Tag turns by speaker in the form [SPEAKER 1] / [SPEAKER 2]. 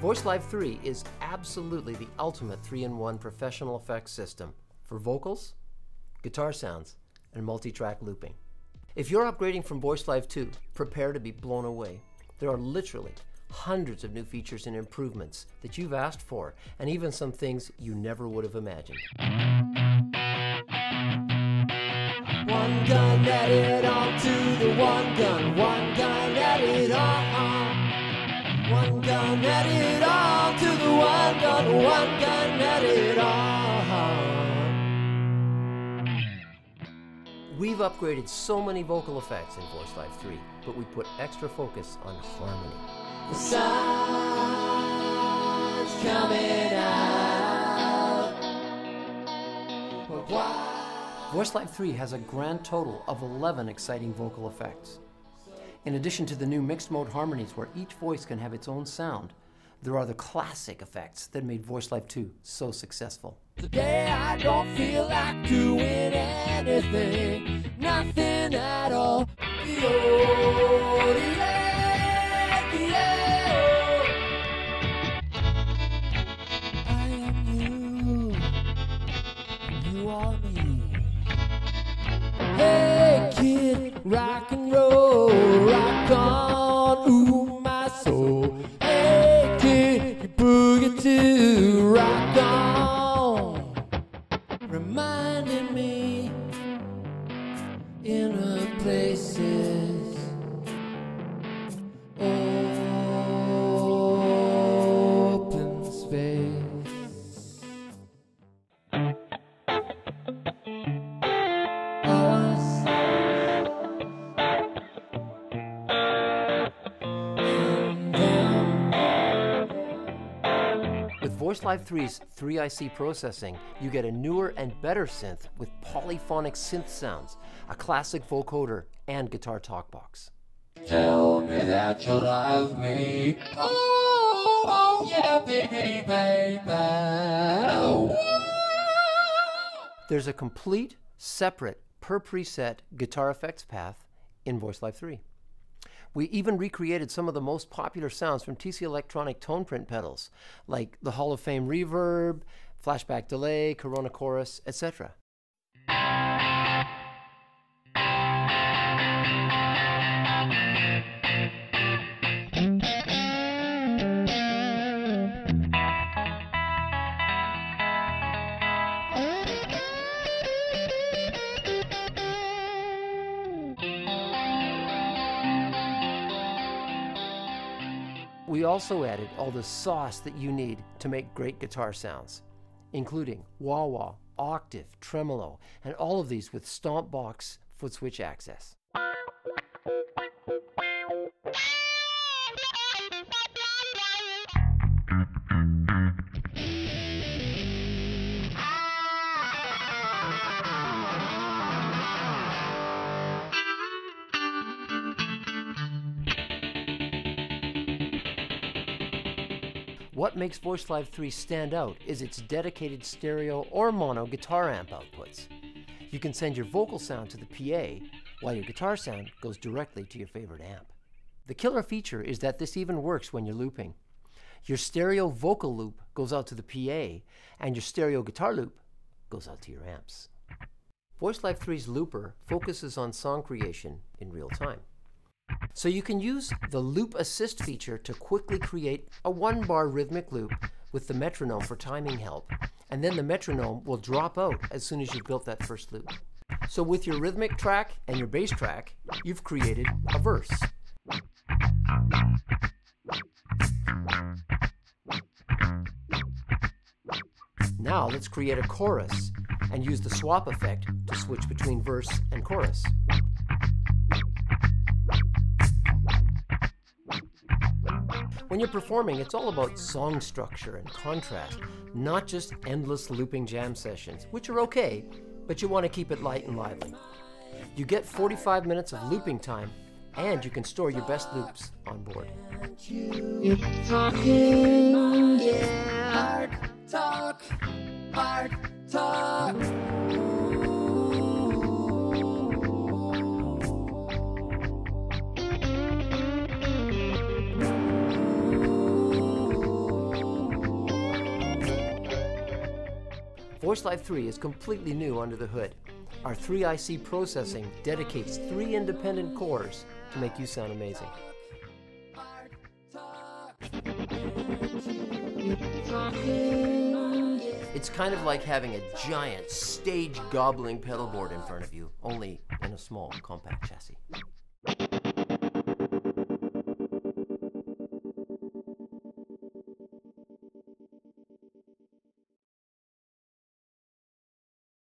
[SPEAKER 1] Voice Live 3 is absolutely the ultimate 3 in 1 professional effects system for vocals, guitar sounds, and multi track looping. If you're upgrading from Voice Live 2, prepare to be blown away. There are literally hundreds of new features and improvements that you've asked for, and even some things you never would have imagined.
[SPEAKER 2] One gun, it all to the one gun. One gun, it all. One gun, add it all to the one gun. One gun, add it all.
[SPEAKER 1] We've upgraded so many vocal effects in Voice Live 3, but we put extra focus on harmony.
[SPEAKER 2] The sun's coming out.
[SPEAKER 1] Voice Live 3 has a grand total of 11 exciting vocal effects. In addition to the new mixed mode harmonies where each voice can have its own sound, there are the classic effects that made Voice Live 2 so successful.
[SPEAKER 2] Today I don't feel like doing anything, nothing at all. Hey kid, rock and roll,
[SPEAKER 1] Voice Live 3's 3IC processing, you get a newer and better synth with polyphonic synth sounds, a classic vocoder, and guitar talkbox.
[SPEAKER 2] Tell me that you love me. Oh, oh yeah, baby, baby. Oh.
[SPEAKER 1] There's a complete, separate, per preset guitar effects path in Voice Live 3. We even recreated some of the most popular sounds from TC Electronic TonePrint pedals, like the Hall of Fame reverb, flashback delay, Corona chorus, etc. We also added all the sauce that you need to make great guitar sounds, including wah wah, octave, tremolo, and all of these with stomp box foot switch access. What makes Voice Live 3 stand out is its dedicated stereo or mono guitar amp outputs. You can send your vocal sound to the PA, while your guitar sound goes directly to your favorite amp. The killer feature is that this even works when you're looping. Your stereo vocal loop goes out to the PA, and your stereo guitar loop goes out to your amps. Voice Live 3's looper focuses on song creation in real time. So you can use the loop assist feature to quickly create a one bar rhythmic loop with the metronome for timing help. And then the metronome will drop out as soon as you've built that first loop. So with your rhythmic track and your bass track, you've created a verse. Now let's create a chorus and use the swap effect to switch between verse and chorus. When you're performing, it's all about song structure and contrast, not just endless looping jam sessions, which are okay, but you want to keep it light and lively. You get 45 minutes of looping time, and you can store your best loops on board.
[SPEAKER 2] Talking, yeah. Hard talk, hard talk.
[SPEAKER 1] Voice Live 3 is completely new under the hood. Our 3IC processing dedicates three independent cores to make you sound amazing. It's kind of like having a giant stage gobbling pedal board in front of you, only in a small compact chassis.